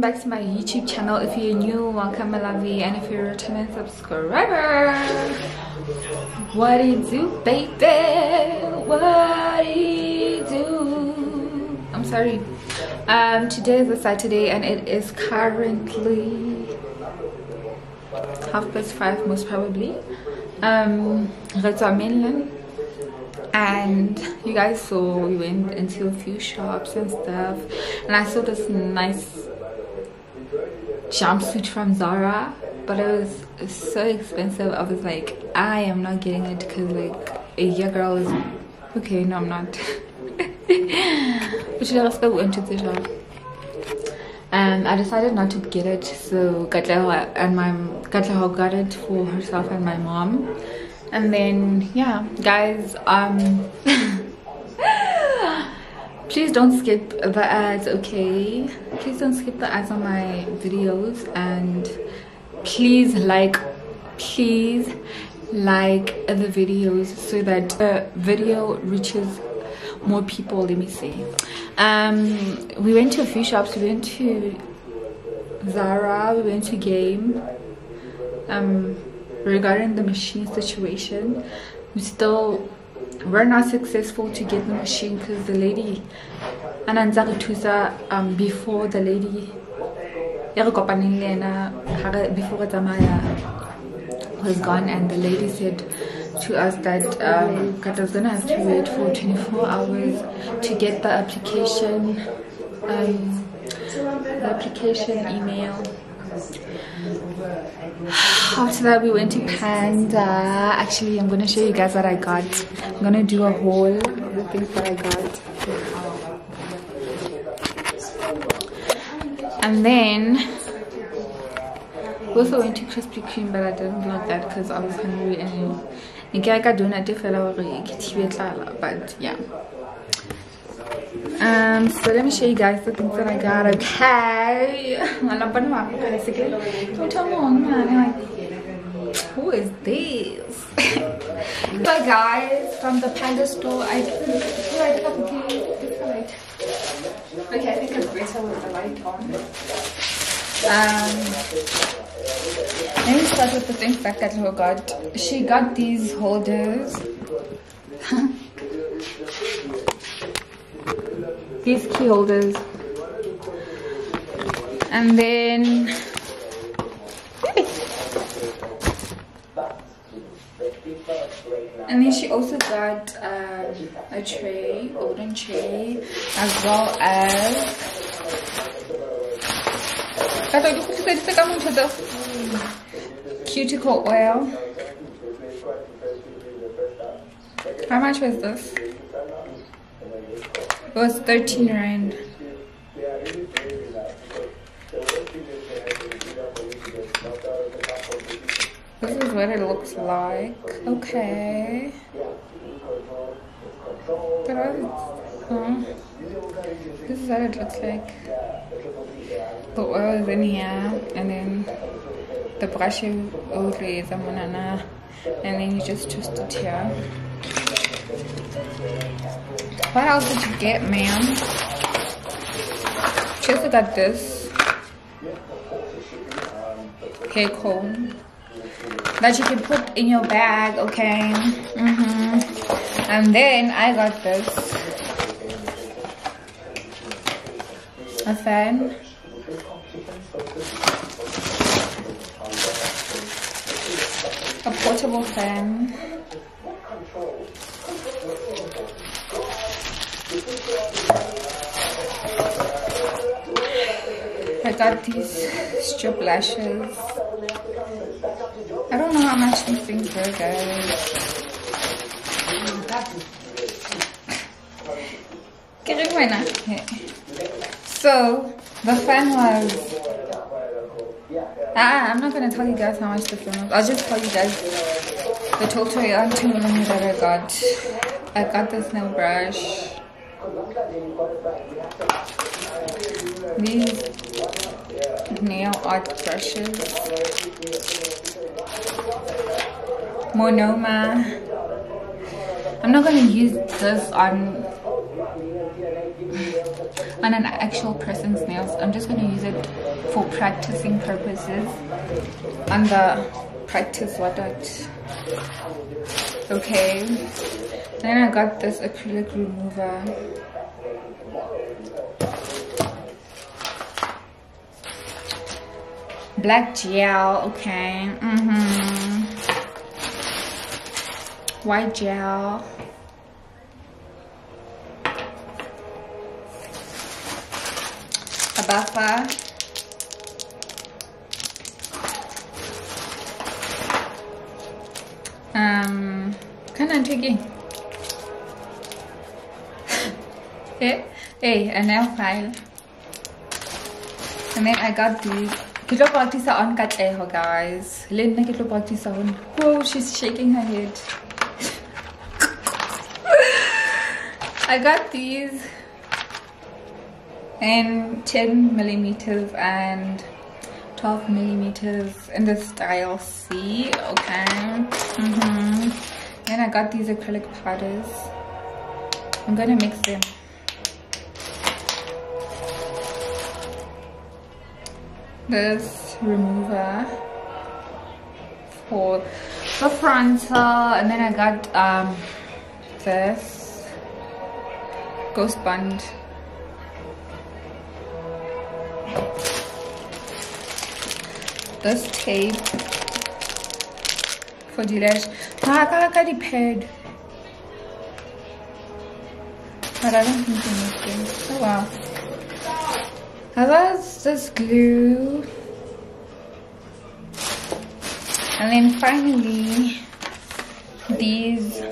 welcome back to my YouTube channel. If you're new, welcome lovey, and if you're a returning subscriber, what do you do, baby? What do you do? I'm sorry. Um, today is a Saturday, and it is currently half past five, most probably. Um, mainland and you guys saw we went into a few shops and stuff and i saw this nice jumpsuit from zara but it was so expensive. I was like i am not getting it because like a year girl is okay no i'm not. But she let's go into the shop. And I decided not to get it so Katleho and my Katleho got it for herself and my mom. And then yeah guys um please don't skip the ads okay? Please don't skip the ads on my videos and please like please like the videos so that the video reaches more people let me see. Um we went to a few shops. We went to zara. We went to game. Um regarding the machine situation we still we're not successful to get the machine because the lady anantsa re thusa um before the lady before re tsamaya was gone and the lady said to us that um Kata's gonna have to wait for 24 hours to get the application um the application email after that we went to panda. Actually i'm gonna show you guys what i got. I'm gonna do a haul of the things that i got. And then we also went to Krispy Kreme but I didn't vlog that because I was hungry and nke ka donut tlala but yeah um so let me show you guys the things that I got okay basically Don't tell me man like who is this so guys from the panda store I didn't I okay I think it's better with the light on um let me start with the things that Katlo got. She got these holders. these key holders. And then and then she also got um, a tray, golden tray, as well as cuticle oil. How much was this? It was 13 rand. This is what it looks like. Okay. But I, this is what it looks like. The oil is in here, and then the brush is a banana, and then you just twist it here. What else did you get, ma'am? She also got this hair comb that you can put in your bag, okay? Mm -hmm. And then I got this a fan. A portable fan. Got these strip lashes. I don't know how much these things were, guys. So, the fan was... Ah, I'm not going to tell you guys how much the fan was. I'll just tell you guys the total on 2 that I got. I got this nail brush. These nail art brushes. Monoma. I'm not gonna use this on on an actual person's nails. I'm just gonna use it for practicing purposes on the practice what Okay. Then I got this acrylic remover. Black gel, okay. Mm-hmm. White gel. A buffer. Um, kind of tricky. hey, hey, a nail file. And then I got these practice on katleho guys le nna ke tlo practice on oh she's shaking her head i got these in 10 millimeters and 12 millimeters in the style C, okay. Mm -hmm. Then I got these acrylic powders. I'm gonna mix them. This remover for the frontal and then I got um, this ghost band this tape for the lash nakaka dipad but I don't think anything. Oh wow that's just glue. And then finally these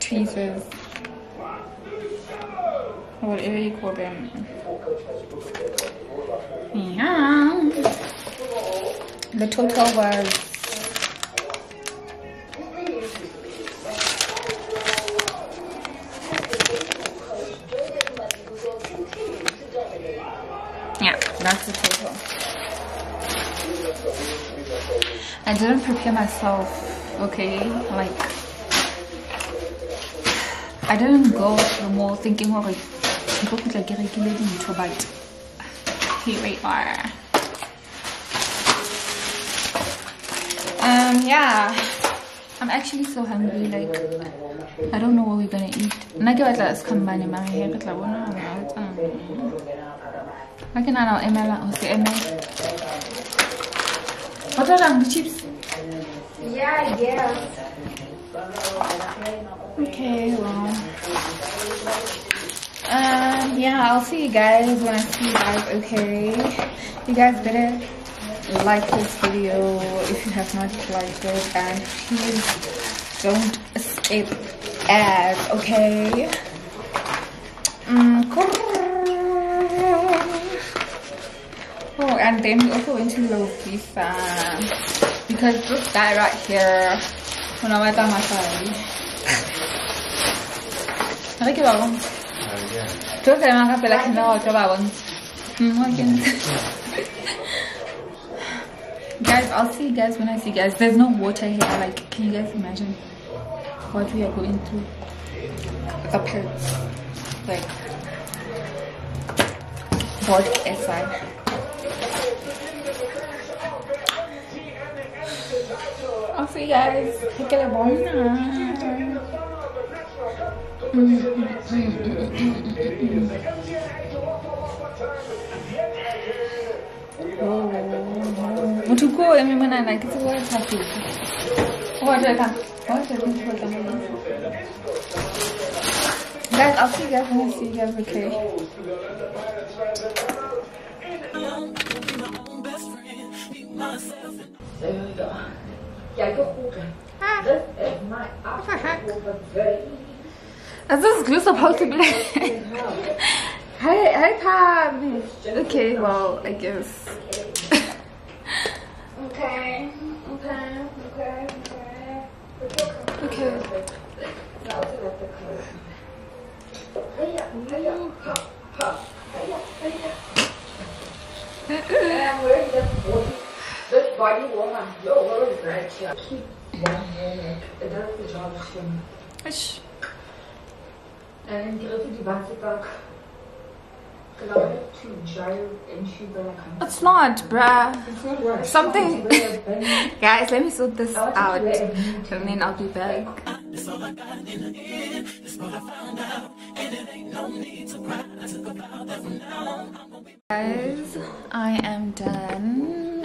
tweezers. Whatever you call them. Yeah. The total was prepare myself, okay? Like, I didn't go to the mall thinking, like into but here we are. Um, yeah. I'm actually so hungry, like, I don't know what we're gonna eat. I can add ML or the ML. What are the chips? Yeah, yeah. Okay, well. Um, yeah, I'll see you guys when I see you guys, okay? You guys better like this video if you have not liked it and please don't skip ads, okay? Mm, Oh, and then we also went to Lovisa because this guy right here when I went on my side I think about one Trước đây mà các bạn lại know cho bà one Guys, I'll see you guys when I see you guys. There's no water here. Like, can you guys imagine what we are going through? The pits. Like, what inside. I'll see you guys. Take it a bon motho ko eme monana ke tsebo e thapile oateta Guys, I'll see you guys when I see you guys, okay? Is this glue supposed to be hey, hey, Pam. Okay, well, I guess. Okay. Okay. Okay. Okay. Okay. Uh, uh. Body woman, your word is right here. Keep one minute. It does the job him. Ish. And then die Rippe, die ganze Tag gelaufen to gyre into the It's not, bruh. It's not. Something-. Guys, let me sort this I want out. you to wear a knee And then I'll be back. Guys, I am done.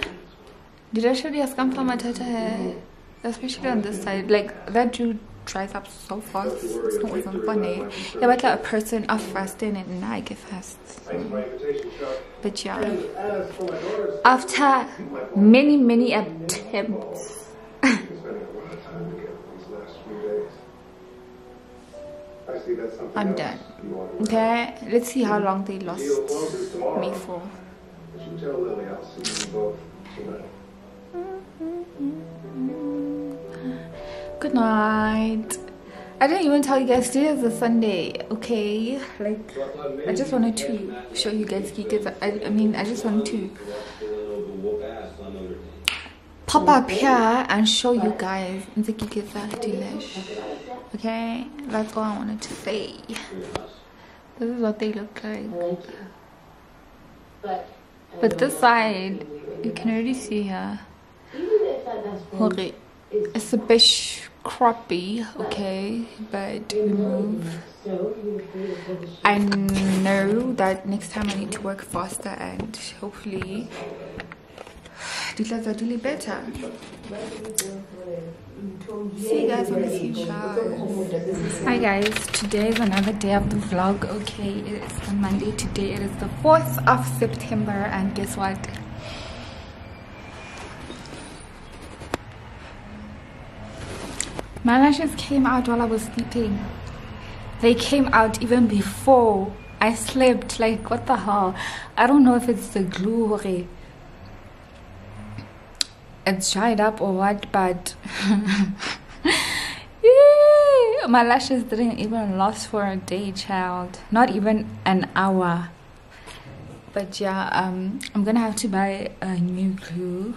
Did I show you a scam from my tata hair? Especially on this side. Like, that dude dries up so fast. It's not even funny. Yeah, but like a person of fasting and I get fast. But yeah. After many, many attempts. I'm done. Okay, let's see how long they lost me for. Good night. I didn't even tell you guys today is a Sunday, okay? Like, I just wanted to show you guys because I, I mean, I just wanted to pop up here and show you guys the Kikisa delish. Okay, that's all I wanted to say. This is what they look like. But But this side, you can already see here. Even if that does Okay, it's a bit crappy okay, but move. so, you feel for the I know that next time I need to work faster and hopefully do are doing better. See you guys on the future. Hi guys, today is another day of the vlog. Okay, it is a Monday today. It is the 4th of September and guess what? My lashes came out while I was sleeping. They came out even before I slept. Like, what the hell? I don't know if it's the glue or it's dried up or what, but Yay! my lashes didn't even last for a day, child. Not even an hour. But yeah, um, I'm gonna have to buy a new glue.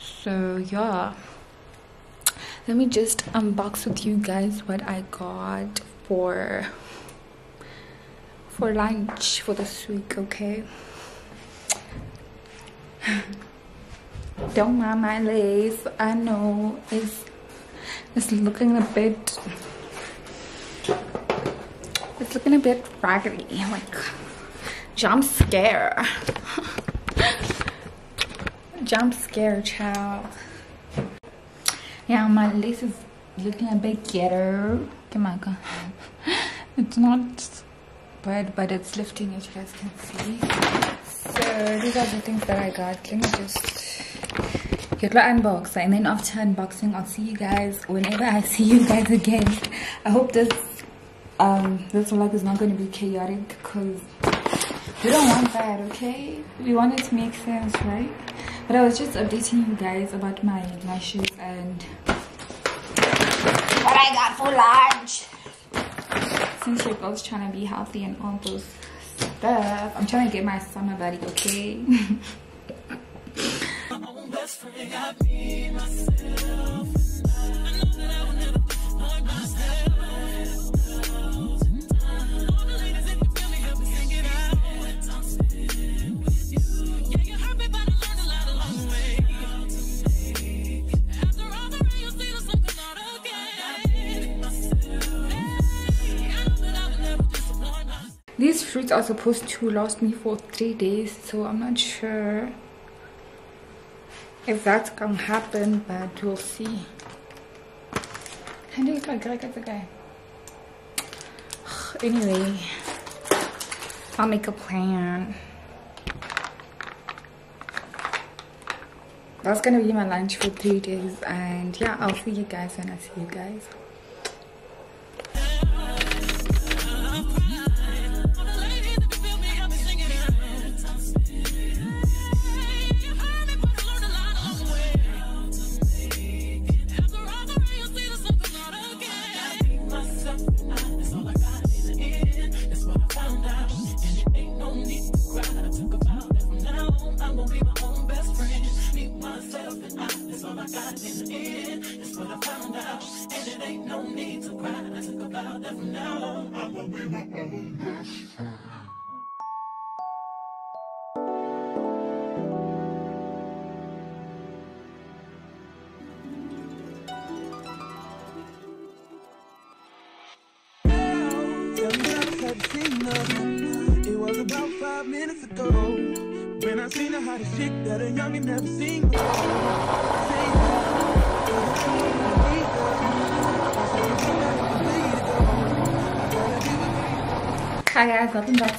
So yeah let me just unbox with you guys what I got for for lunch for this week, okay? Don't mind my lace. I know it's it's looking a bit it's looking a bit raggedy. Like jump scare. jump scare child. Yeah, my lace is looking a bit ghetto. Come on, come. It's not bad, but it's lifting as you guys can see. So these are the things that I got. Let me just get the unbox, and then after unboxing, I'll see you guys whenever I see you guys again. I hope this um this vlog is not going to be chaotic because we don't want that, okay? We want it to make sense, right? But i was just updating you guys about my lashes and what i got for lunch. Since we're both trying to be healthy and all those stuff i'm trying to get my summer body okay these fruits are supposed to last me for three days so i'm not sure if that's gonna happen but we'll see. Anyway i'll make a plan. That's gonna be my lunch for three days and yeah i'll see you guys when i see you guys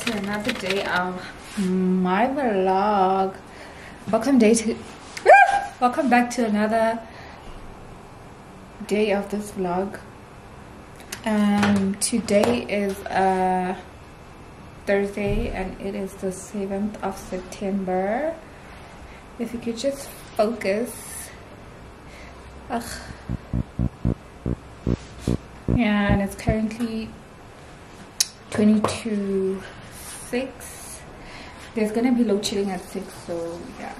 to another day of my vlog. Welcome day to welcome back to another day of this vlog. Um today is uh Thursday and it is the 7th of September. If you could just focus. Ugh. Yeah, and it's currently 22 6 there's gonna be load shedding at 6 so yeah.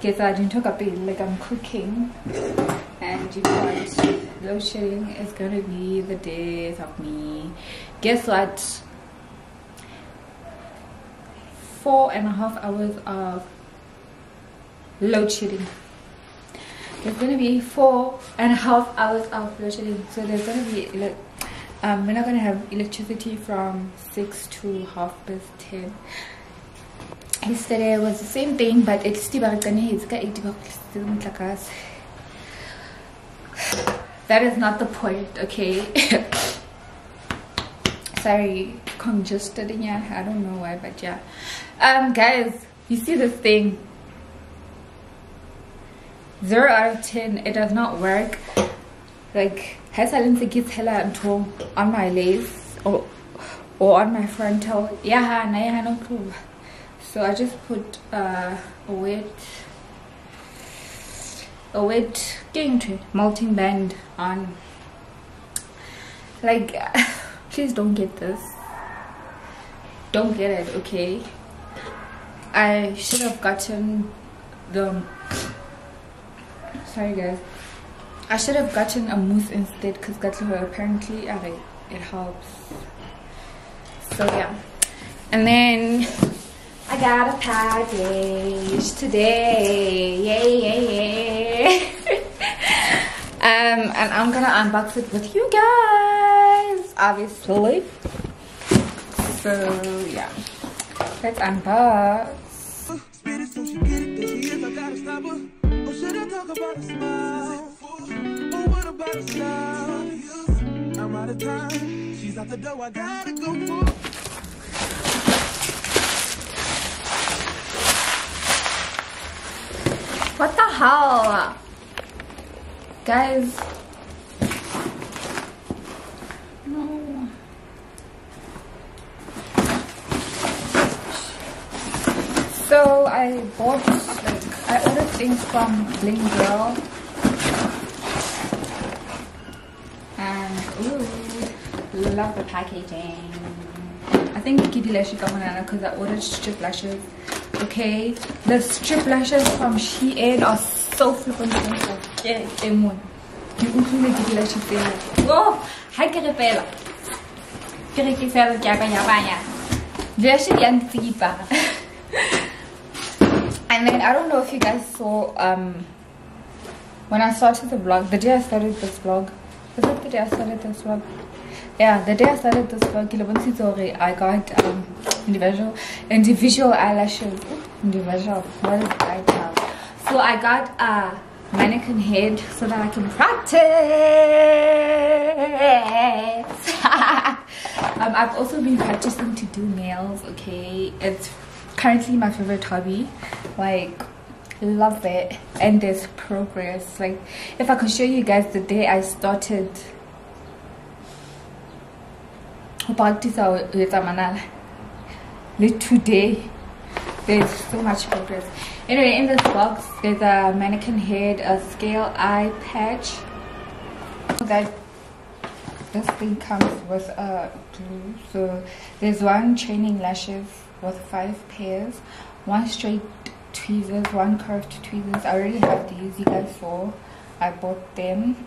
Guess i didn't talk it like i'm cooking. And you what? Load shedding is gonna be the days of me. Guess what? Four and a half hours of load shedding. There's gonna be four and a half hours of load shedding. So there's gonna be like um, we're not gonna have electricity from 6 to half past 10 yesterday was the same thing but it's still that is not the point okay? Sorry congested here. I don't know why but yeah. Um guys you see this thing? Zero out of ten it does not work. Like silence gets hella into on my lace? Or or on my frontal? Yeah na yeah no clue so i just put uh, a wet a wet into melting band on. Like please don't get this. Don't get it okay? I should have gotten the sorry guys I should have gotten a mousse instead because Gatlo apparently uh, it helps. So yeah. And then I got a package today. Yay, yay, yay. um, and I'm gonna unbox it with you guys, obviously. So yeah. Let's unbox. Spit Or what about a style? I'm out of time, she's out the door, I gotta go for What the hell? Guys. No. So I bought like I ordered things from Bling Girl. And ooh, love the packaging. I think Kitty Lashes got banana because I ordered strip lashes. Okay, the strip lashes from Shein are so flippin' expensive. Yeah, them one. You utlwile Kitty Lashes tsena. Oh, ha ke re fela. Ke re ke fela ke a banya banya. Lash di. And then I don't know if you guys saw um when I started the vlog, the day I started this vlog, was the day I started this vlog? Yeah, the day I started this vlog, I got um individual individual eyelashes. Individual, what is now? So I got a mannequin head so that I can practice. um, I've also been practicing to do nails. Okay, it's currently my favorite hobby. Like love it and there's progress. Like if i could show you guys the day i started practice today there's so much progress. Anyway in this box there's a mannequin head a scale eye patch that this thing comes with a glue. So there's one training lashes with five pairs one straight tweezers one curved tweezers. I already have these you guys saw. I bought them.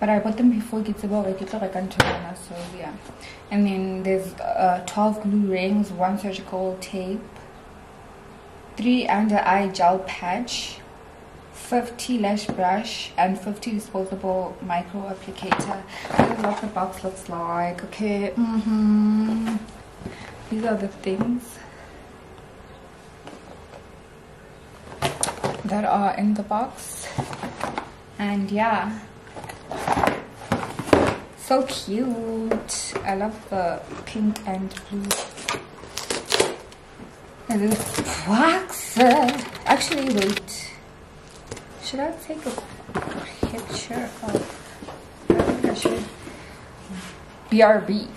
But i bought them before get so yeah. And then there's uh 12 glue rings one surgical tape three under eye gel patch 50 lash brush and 50 disposable micro applicator. This is what the box looks like okay? Mm -hmm. these are the things that are in the box. And yeah. So cute. I love the pink and blue. And this wax actually wait. Should i take a picture of i think i should brb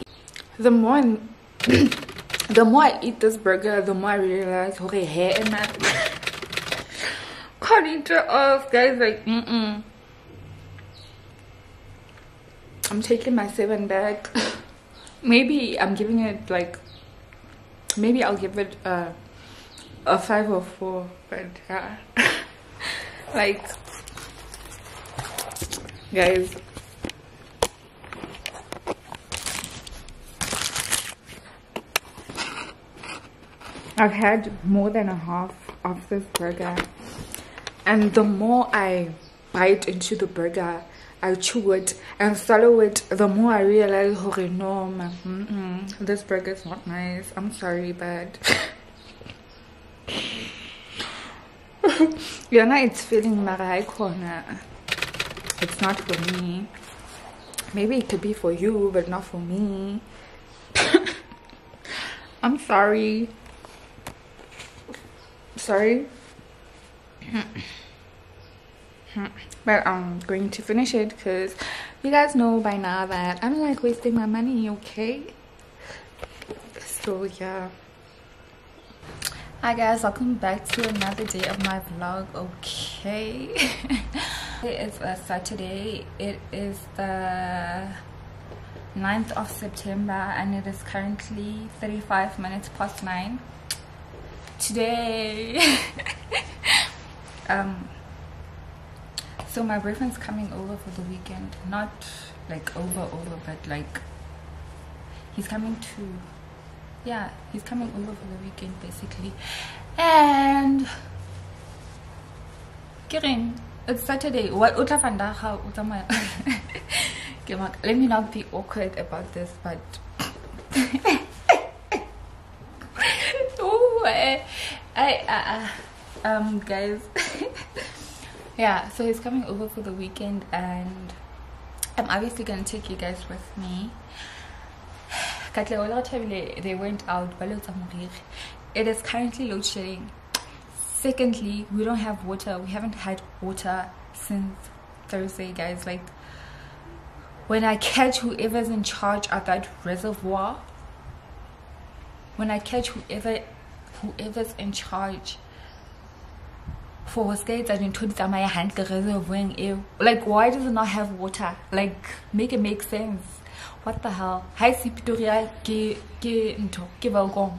the more the more i eat this burger the more i realize okay hair in my it off guys like mm -mm. i'm taking my seven back maybe i'm giving it like maybe i'll give it a a five or four but yeah like guys. I've had more than a half of this burger and the more I bite into the burger I chew it and swallow it the more I realize okay no mm -mm, this burger is not nice. I'm sorry but yeah now it's feeling like corner it's not for me. Maybe it could be for you but not for me. I'm sorry. Sorry but I'm going to finish it because you guys know by now that I don't like wasting my money okay? So yeah. Hi guys. Welcome back to another day of my vlog okay? It is a saturday. It is the 9th of september and it is currently 35 minutes past 9 today um so my boyfriend's coming over for the weekend. Not like over over but like he's coming to yeah he's coming over for the weekend basically. And Kirin, it's saturday. What uta let me not be awkward about this but I, I um guys. Yeah so he's coming over for the weekend and i'm obviously gonna take you guys with me. They went out it is currently load shedding. Secondly we don't have water. We haven't had water since thursday guys. Like when i catch whoever's in charge of that reservoir when i catch whoever whoever's in charge for skates and to tsamaya hantle reservoing eo like why does it not have water? Like make it make sense. What the hell? Hi se Pretoria ke ntho ke balkon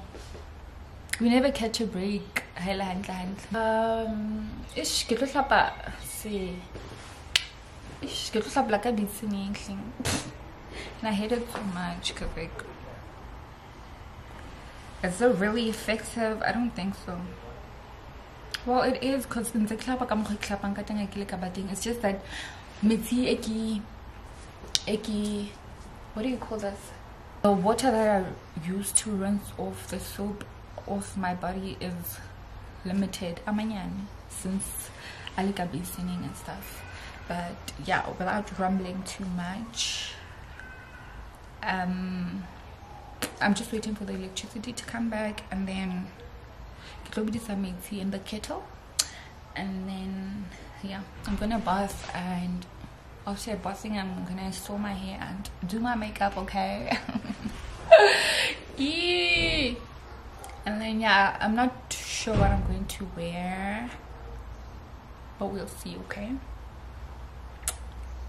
we never catch a break. Hela hantle hantle. Um ish ke tlo hlapa se. Ish ke tlo hlapa ka bitseng thing and i hate it so much like is it really effective. I don't think so well it is because ntse ke tlhapa ka mokgwa ke tlhapang ka teng ha ke le ka it's just that metsi e ke what do you call this? The water that i use to rinse off the soap off my body is limited. Amanyane since I like bassining and stuff. But yeah without rumbling too much um i'm just waiting for the electricity to come back and then some tea in the kettle. And then yeah i'm gonna bath and after bathing i'm gonna sew my hair and do my makeup okay? Yeah. and then yeah i'm not sure what i'm going to wear but we'll see okay?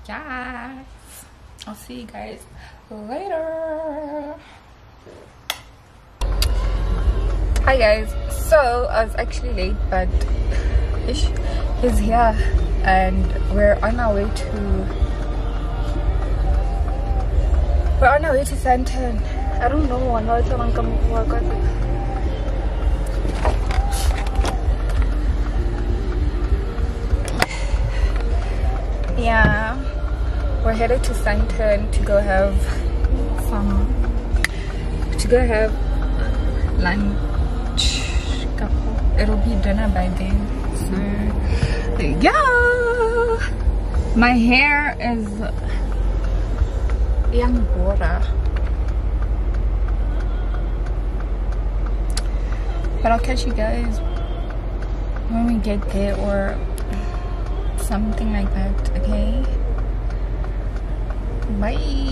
Yes! I'll see you guys later hi guys. So i was actually late but ish is here and we're on our way to we're on our way to Sandton. I don't know I know it's on come yeah we're headed to Sandton to go have some to go have lunch it'll be dinner by then. So yeah. My hair is young water. But i'll catch you guys when we get there or something like that okay? Bye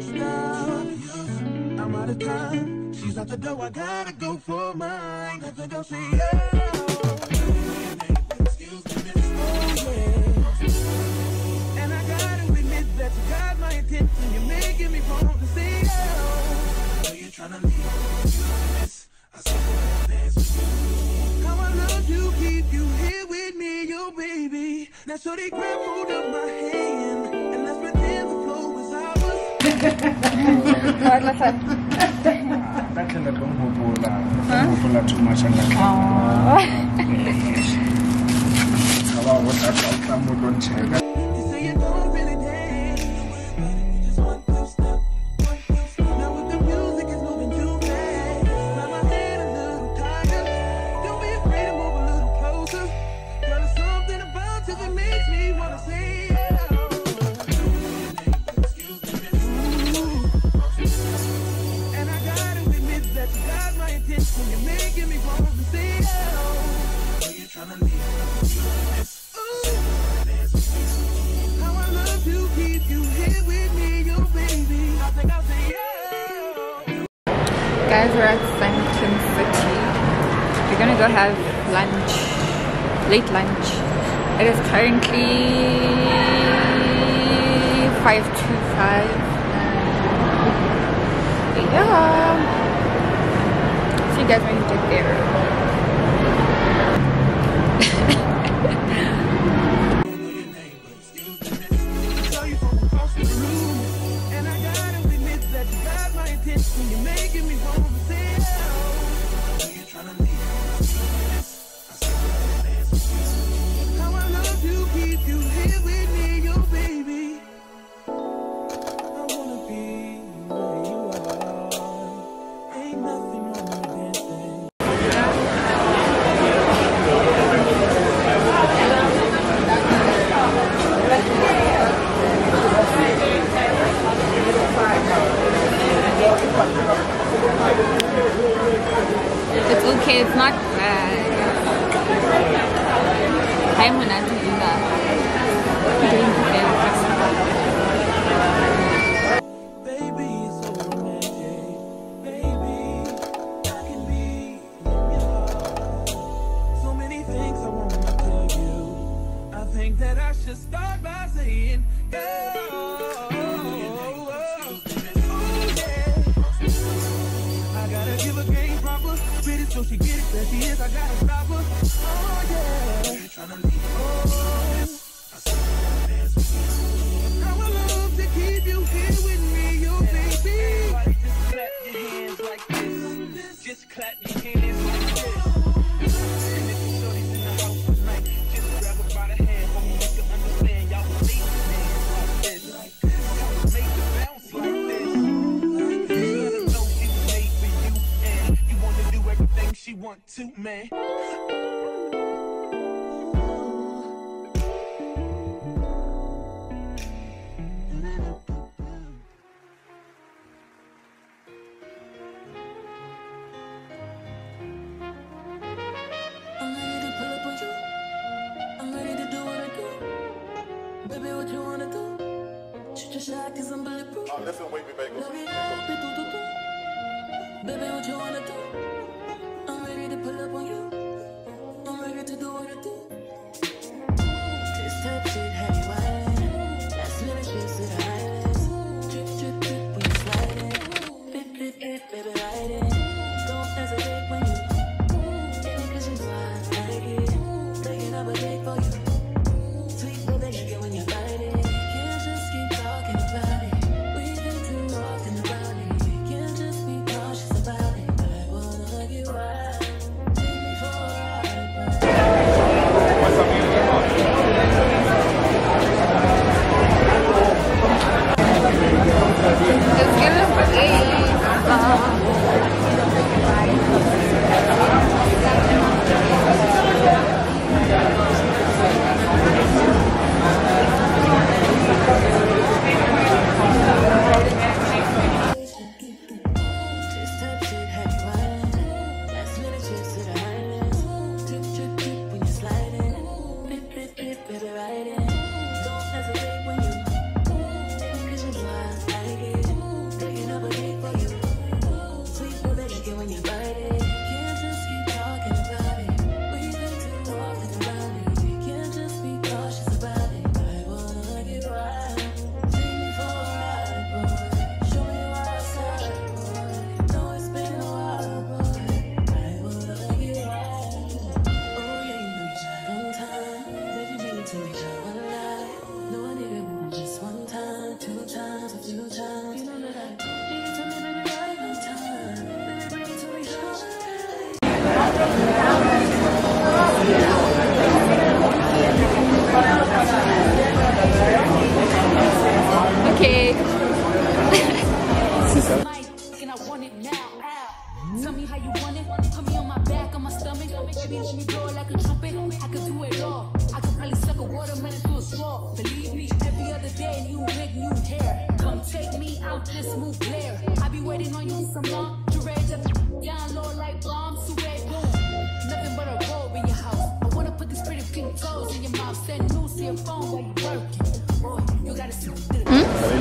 I'm out of time. She's out the door. I gotta go for mine. Have to go see her. Oh. And I gotta admit that you got my attention. You're making me want to see you. You're with you. How I love keep you here with me, yo baby. Now so they grab hold of my hand ours. Ndakhala ngomhubula, ngomhubula too much andakhala. Ngicabanga ukuthi athi that you got my attention. You're making me want to. Know you're trying to leave. I you guys we're at Sandton City we're gonna go have lunch late lunch it is currently 5 to 5 yeah you guys when okay it's not bad I'm gonna Listen, wait, baby. Baby.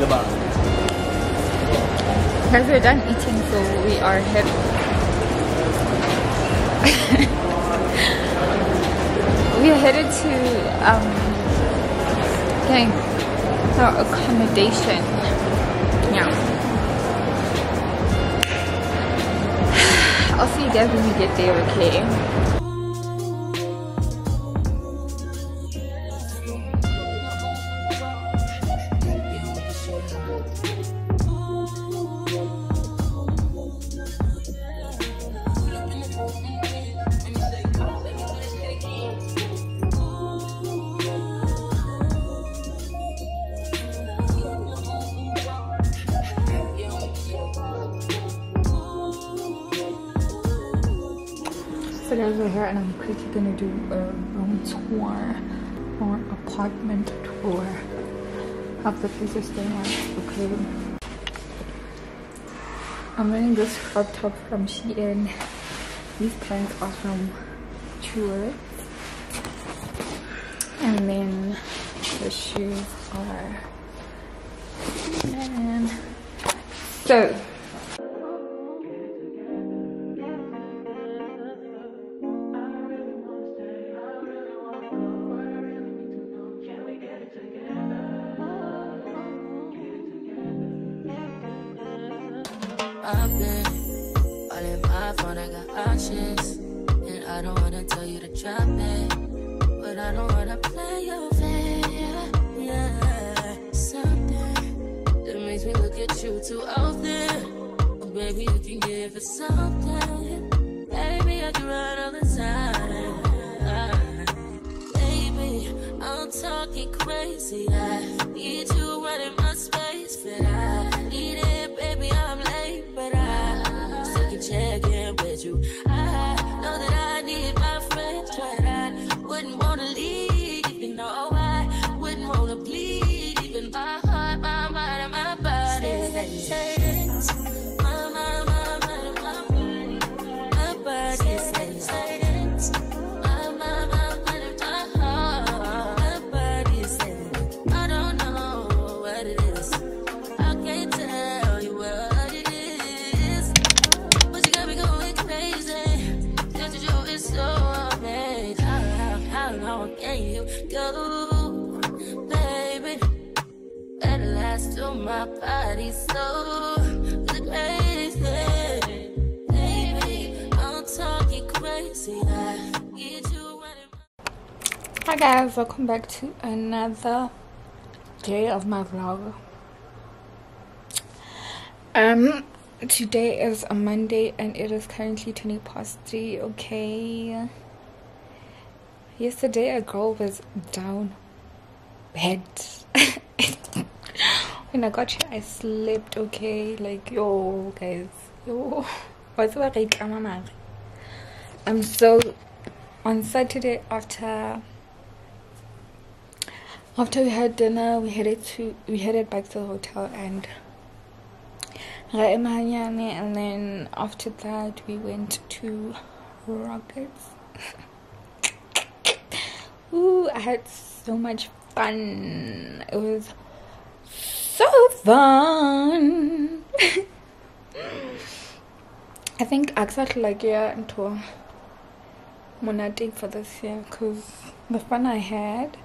about we're done eating, so we are heavy. we are headed to um, getting our accommodation. Yeah. I'll see you guys when we get there, okay? crop top from Shein. These pants are from Trueworth. And then the shoes are... And so Hi guys, welcome back to another day of my vlog. Um, today is a Monday and it is currently 20 past 3, okay? Yesterday a girl was down bed. when I got here, I slept, okay? Like, yo, guys, yo. What's I'm so on Saturday after after we had dinner we headed to we headed back to the hotel and and then after that we went to rockets Ooh, I had so much fun. It was so fun. I think actually like yeah into monate for this year because the fun I had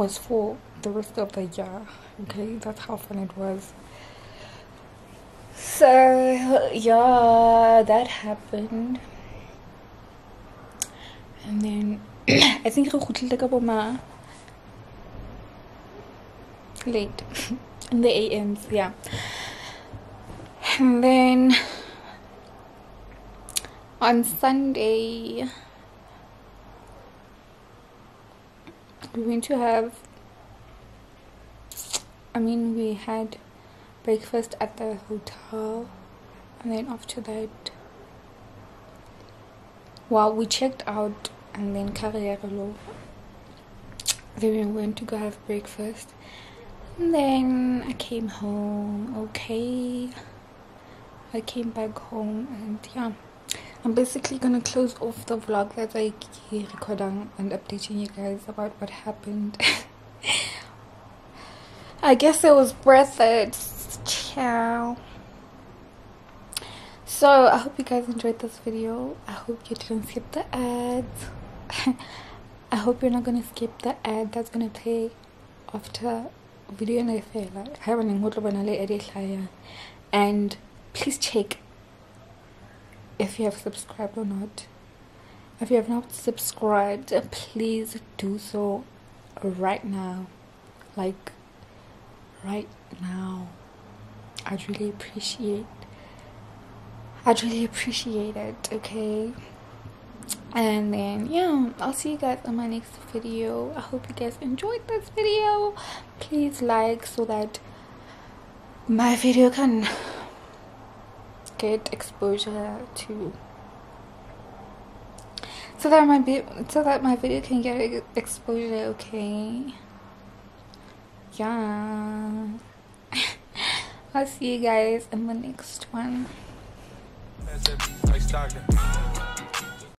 was for the rest of the year. Okay, that's how fun it was. So yeah, that happened, and then I think re kgutlile ka late in the AMs, yeah. And then on Sunday, we went to have, I mean, we had breakfast at the hotel, and then after that, well, we checked out, and then Karriere then we went to go have breakfast, and then I came home, okay. I came back home and yeah, I'm basically gonna close off the vlog that I recording and updating you guys about what happened. I guess it was worth it. Ciao. So I hope you guys enjoyed this video. I hope you didn't skip the ads. I hope you're not gonna skip the ad that's gonna play after video na fela. Ha ba neng ho tlo bona le ad e hlaya. And please check if you have subscribed or not. If you have not subscribed, please do so right now. Like right now. I'd really appreciate I'd really appreciate it, okay? And then yeah, I'll see you guys on my next video. I hope you guys enjoyed this video. Please like so that my video can get exposure to. So that my so that my video can get exposure okay? Yeah. I'll see you guys in the next one.